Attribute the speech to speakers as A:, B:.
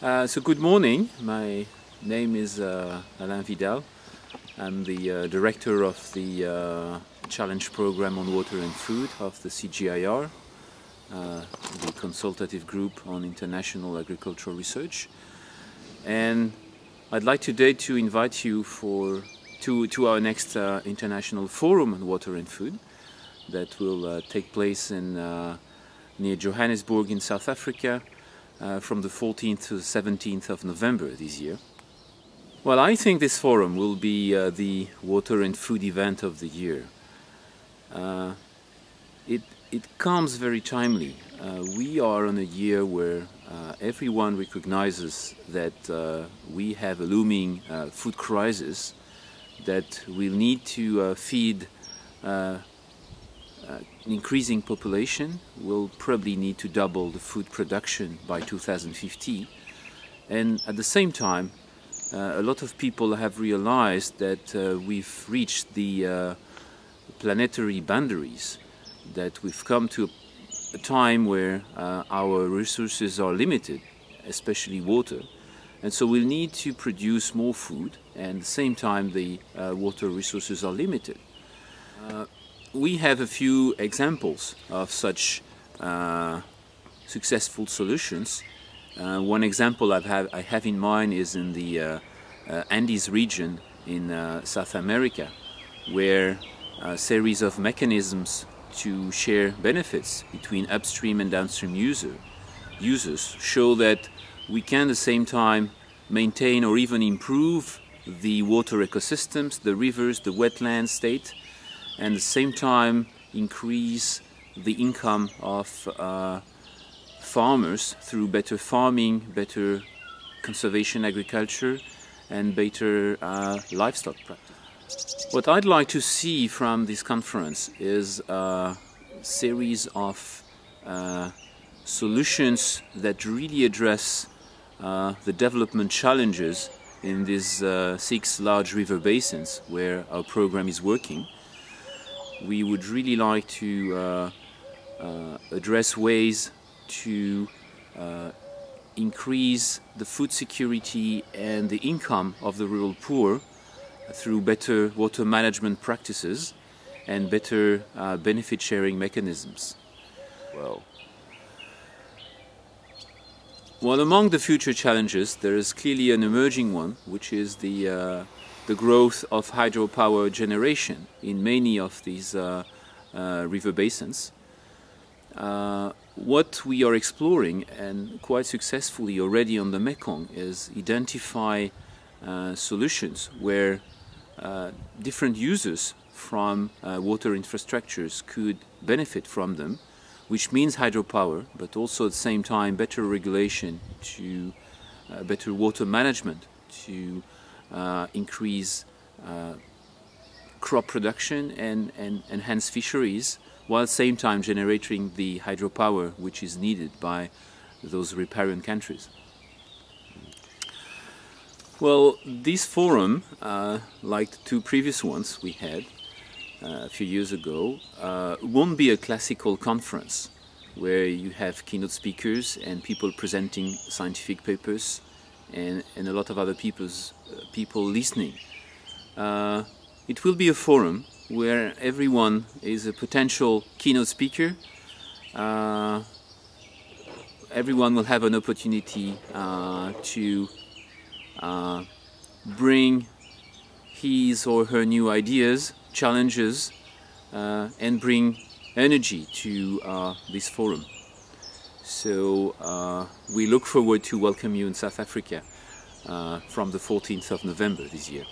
A: Uh, so good morning. My name is uh, Alain Vidal. I'm the uh, director of the uh, challenge program on water and food of the CGIAR, uh, the consultative group on international agricultural research. And I'd like today to invite you for to, to our next international forum on water and food that will take place in near Johannesburg in South Africa uh, from the 14th to the 17th of November this year. Well, I think this forum will be uh, the water and food event of the year. Uh, it, it comes very timely. Uh, we are on a year where uh, everyone recognizes that uh, we have a looming food crisis, that we'll need to feed uh, an increasing population will probably need to double the food production by 2050. And at the same time, uh, a lot of people have realized that uh, we've reached the uh, planetary boundaries, that we've come to a, time where uh, our resources are limited, especially water. And so we'll need to produce more food, and at the same time, the uh, water resources are limited we have a few examples of such uh, successful solutions. Uh, one example I've have, I have in mind is in the uh, uh Andes region in uh, South America, where a series of mechanisms to share benefits between upstream and downstream user, users show that we can at the same time maintain or even improve the water ecosystems, the rivers, the wetland state, and at the same time increase the income of uh, farmers through better farming, better conservation agriculture, and better uh, livestock practice. What I'd like to see from this conference is a series of uh, solutions that really address uh, the development challenges in these uh, six large river basins where our program is working we would really like to uh, uh, address ways to uh, increase the food security and the income of the rural poor through better water management practices and better uh, benefit sharing mechanisms. Well, well, among the future challenges, there is clearly an emerging one, which is the uh, the growth of hydropower generation in many of these uh, uh, river basins. Uh, what we are exploring, and quite successfully already on the Mekong, is identify uh, solutions where uh, different users from uh, water infrastructures could benefit from them, which means hydropower, but also at the same time better regulation to better water management to uh, increase uh, crop production and, and enhance fisheries while at the same time generating the hydropower which is needed by those riparian countries. Well, this forum, uh, like the two previous ones we had uh, a few years ago, uh, won't be a classical conference where you have keynote speakers and people presenting scientific papers and, and a lot of other people's, uh, people listening. Uh, it will be a forum where everyone is a potential keynote speaker. Uh, everyone will have an opportunity uh, to uh, bring his or her new ideas, challenges, uh, and bring energy to this forum. So uh, we look forward to welcome you in South Africa uh, from the 14th of November this year.